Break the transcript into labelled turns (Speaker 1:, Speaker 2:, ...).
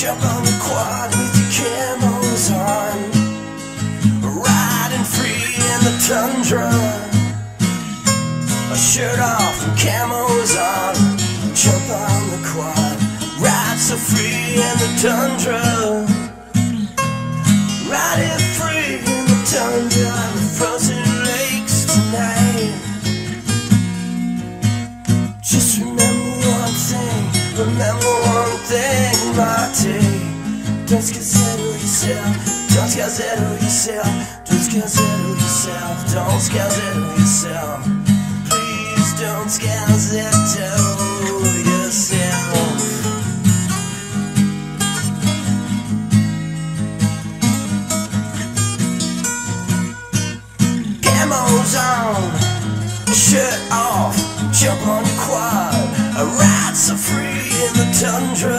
Speaker 1: jump on the quad with your camos on. Riding free in the tundra. A shirt off and camos on. Jump on the quad. Ride so free in the tundra. Ride it free in the tundra. On the frozen lakes tonight. Just remember one thing. Remember one thing. Marty. Don't scazzle yourself. Don't scazzle yourself. Don't scazzle yourself. Don't scazzle yourself. Please don't scazzle yourself. Camos on, shirt off, jump on your quad. I ride so free in the tundra.